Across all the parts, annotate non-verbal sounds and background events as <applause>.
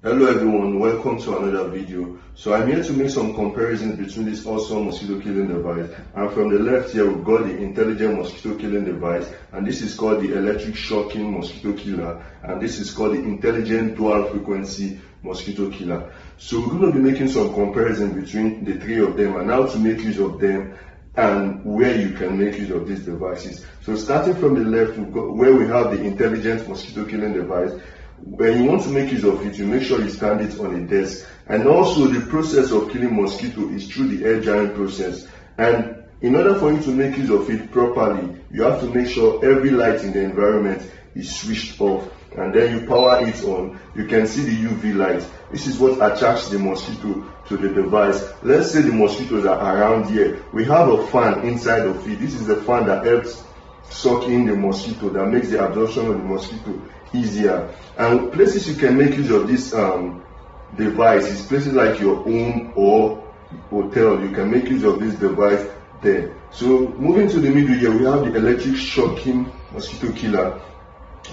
Hello everyone, welcome to another video. So I'm here to make some comparisons between this awesome mosquito killing device and from the left here we've got the intelligent mosquito killing device and this is called the electric shocking mosquito killer and this is called the intelligent dual frequency mosquito killer. So we're going to be making some comparison between the three of them and how to make use of them and where you can make use of these devices. So starting from the left, where we have the intelligent mosquito killing device, when you want to make use of it, you make sure you stand it on a desk. And also the process of killing mosquito is through the air drying process. And in order for you to make use of it properly, you have to make sure every light in the environment is switched off and then you power it on, you can see the UV light. This is what attracts the mosquito to the device. Let's say the mosquitoes are around here. We have a fan inside of it. This is the fan that helps suck in the mosquito, that makes the absorption of the mosquito easier. And places you can make use of this um, device is places like your home or hotel. You can make use of this device there. So moving to the middle here, we have the electric shocking mosquito killer.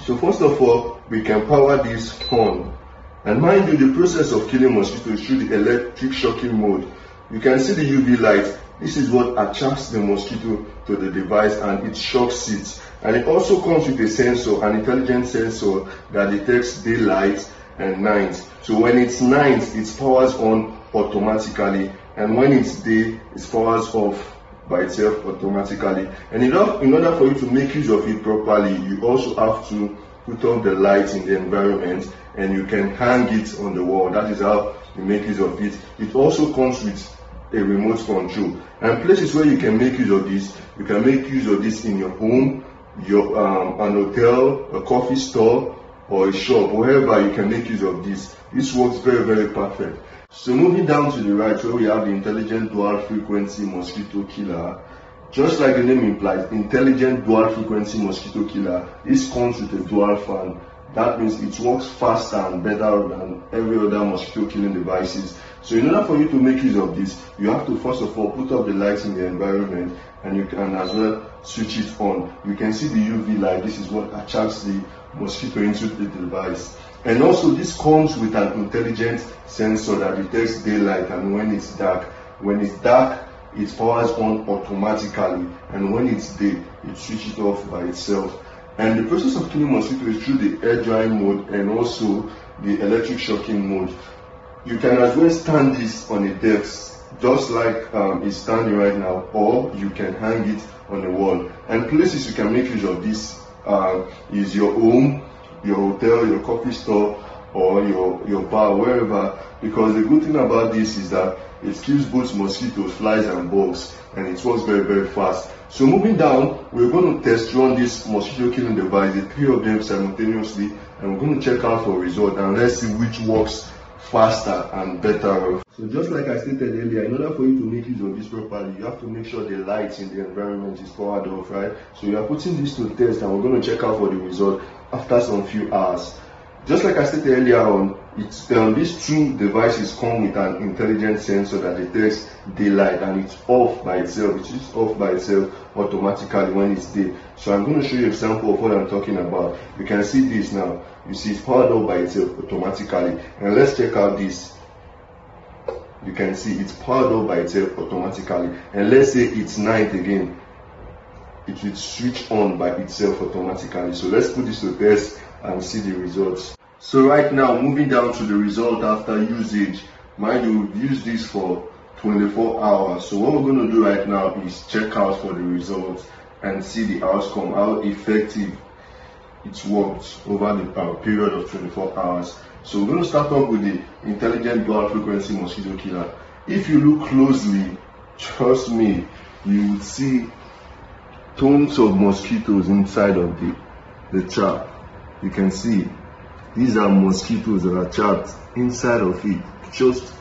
So first of all, we can power this on. And mind you, the process of killing mosquitoes through the electric shocking mode. You can see the UV light. This is what attracts the mosquito to the device and it shocks it. And it also comes with a sensor, an intelligent sensor that detects daylight and night. So when it's night, it powers on automatically. And when it's day, it powers off by itself automatically. And in order, for you to make use of it properly, you also have to put on the light in the environment and you can hang it on the wall. That is how you make use of it. It also comes with a remote control. And places where you can make use of this, you can make use of this in your home, your um, an hotel, a coffee store, or a shop, wherever you can make use of this. This works very, very perfect. So moving down to the right where we have the intelligent dual frequency mosquito killer. Just like the name implies, intelligent dual frequency mosquito killer, this comes with a dual fan. That means it works faster and better than every other mosquito killing devices. So in order for you to make use of this, you have to first of all put up the lights in the environment and you can as well switch it on. You can see the UV light. This is what attracts the mosquito into the device. And also this comes with an intelligent sensor that detects daylight and when it's dark. When it's dark, it powers on automatically and when it's day, it switches it off by itself. And the process of killing mosquito is through the air drying mode and also the electric shocking mode. You can as well stand this on a desk just like um, it's standing right now or you can hang it on the wall. And places you can make use of this uh, is your home, your hotel, your coffee store, or your, your bar, wherever. Because the good thing about this is that it kills both mosquitoes, flies, and bugs, and it works very, very fast. So moving down, we're going to test run this mosquito killing device, the three of them simultaneously, and we're going to check out for result, and let's see which works faster and better. So just like I stated earlier, in order for you to make use of this properly, you have to make sure the light in the environment is powered off, right? So we are putting this to test and we're going to check out for the result after some few hours. Just like I stated earlier on, it's, um, these two devices come with an intelligent sensor that detects daylight and it's off by itself. It is off by itself automatically when it's day. So I'm going to show you an example of what I'm talking about. You can see this now. You see it's powered off by itself automatically. And let's check out this. You can see it's powered off by itself automatically. And let's say it's night again. It will switch on by itself automatically. So let's put this to test and see the results. So right now, moving down to the result after usage, mind you, we've used this for 24 hours. So what we're going to do right now is check out for the results and see the outcome, how effective it worked over the uh, period of 24 hours. So we're going to start off with the intelligent dual frequency mosquito killer. If you look closely, trust me, you will see tons of mosquitoes inside of the, the trap you can see these are mosquitoes that are trapped inside of it just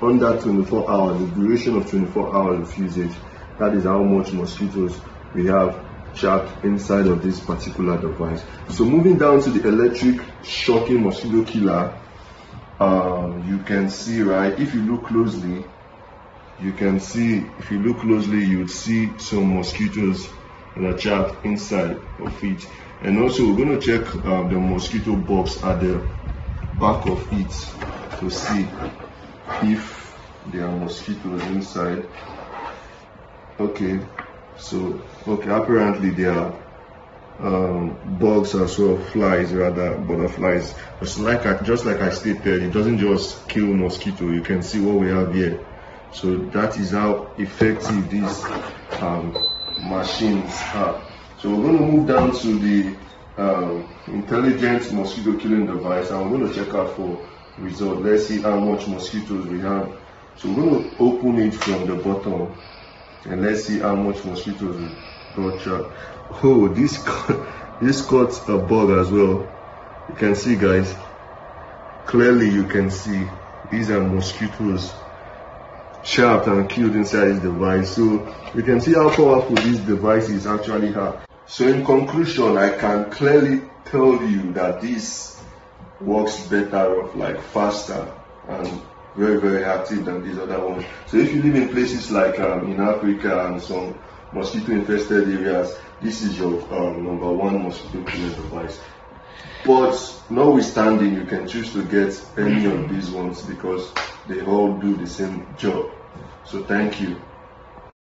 under 24 hours, the duration of 24 hours of usage. That is how much mosquitoes we have trapped inside of this particular device. So moving down to the electric shocking mosquito killer, um, you can see, right, if you look closely, you can see, if you look closely, you would see some mosquitoes that are trapped inside of it and also we're going to check uh, the mosquito box at the back of it to see if there are mosquitoes inside. Okay so okay apparently there are um, bugs as well flies rather butterflies. Just like I, just like I stated it doesn't just kill mosquito you can see what we have here. So that is how effective this um, machines are so we're going to move down to the um, intelligent mosquito killing device and we're going to check out for result. Let's see how much mosquitoes we have. So we're going to open it from the bottom and let's see how much mosquitoes we got oh this <laughs> this caught a bug as well. You can see guys. Clearly you can see these are mosquitoes trapped and killed inside this device. So you can see how powerful this device is actually have so in conclusion i can clearly tell you that this works better like faster and very very active than these other ones so if you live in places like um, in africa and some mosquito infested areas this is your um, number one mosquito killing device. But notwithstanding you can choose to get any of these ones because they all do the same job so thank you